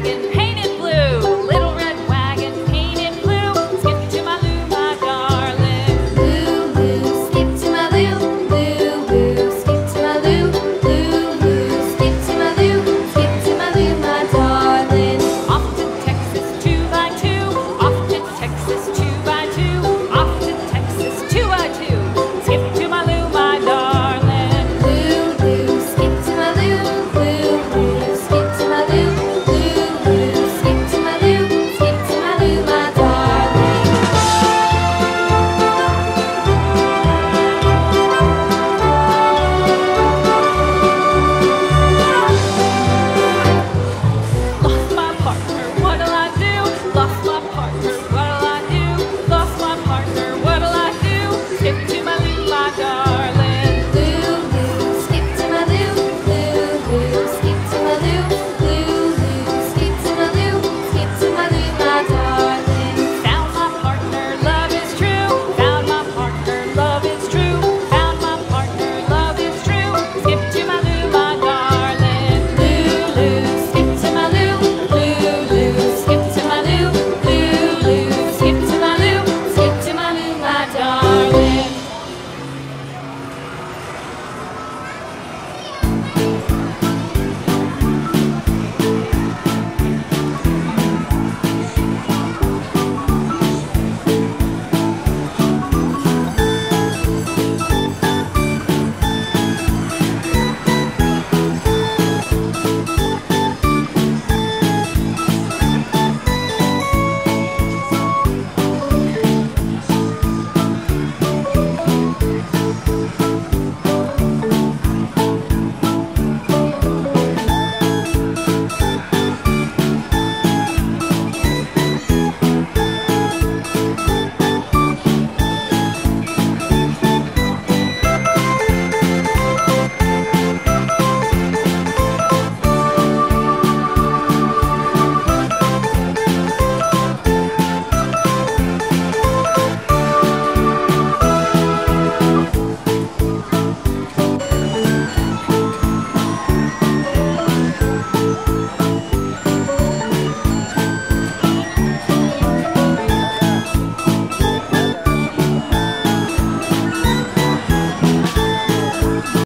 dragon.